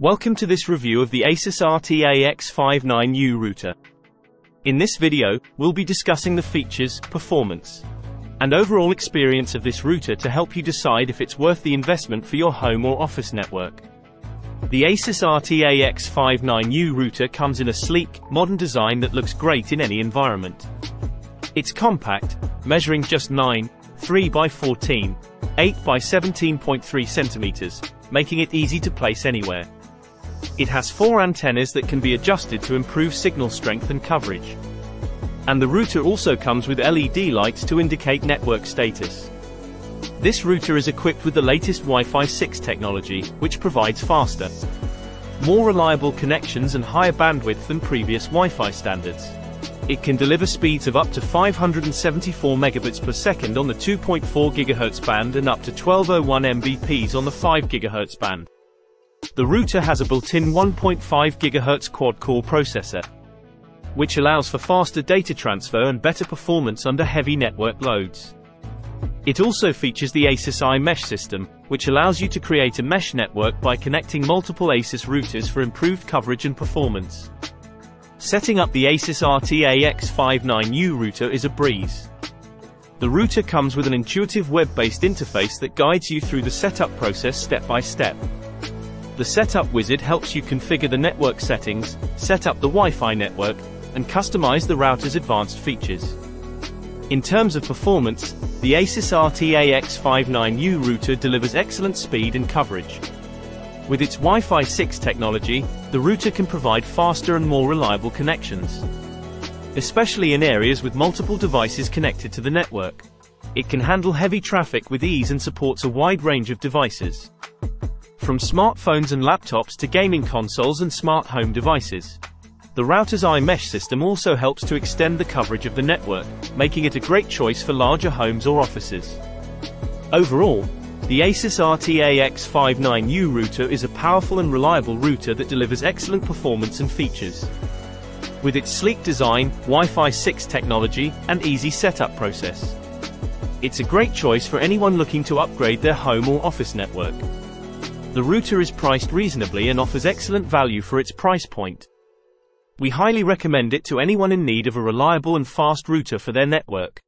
Welcome to this review of the Asus RT-AX59U router. In this video, we'll be discussing the features, performance, and overall experience of this router to help you decide if it's worth the investment for your home or office network. The Asus RT-AX59U router comes in a sleek, modern design that looks great in any environment. It's compact, measuring just 9, 3 by 14, 8 by 17.3 centimeters, making it easy to place anywhere. It has four antennas that can be adjusted to improve signal strength and coverage. And the router also comes with LED lights to indicate network status. This router is equipped with the latest Wi-Fi 6 technology, which provides faster, more reliable connections and higher bandwidth than previous Wi-Fi standards. It can deliver speeds of up to 574 megabits per second on the 2.4 GHz band and up to 1201 Mbps on the 5 GHz band. The router has a built-in 1.5 GHz quad-core processor, which allows for faster data transfer and better performance under heavy network loads. It also features the Asus AiMesh system, which allows you to create a mesh network by connecting multiple Asus routers for improved coverage and performance. Setting up the Asus RT-AX59U router is a breeze. The router comes with an intuitive web-based interface that guides you through the setup process step by step. The Setup Wizard helps you configure the network settings, set up the Wi-Fi network, and customize the router's advanced features. In terms of performance, the Asus RT-AX59U router delivers excellent speed and coverage. With its Wi-Fi 6 technology, the router can provide faster and more reliable connections. Especially in areas with multiple devices connected to the network. It can handle heavy traffic with ease and supports a wide range of devices from smartphones and laptops to gaming consoles and smart home devices. The router's AiMesh system also helps to extend the coverage of the network, making it a great choice for larger homes or offices. Overall, the Asus RT-AX59U router is a powerful and reliable router that delivers excellent performance and features. With its sleek design, Wi-Fi 6 technology, and easy setup process. It's a great choice for anyone looking to upgrade their home or office network. The router is priced reasonably and offers excellent value for its price point. We highly recommend it to anyone in need of a reliable and fast router for their network.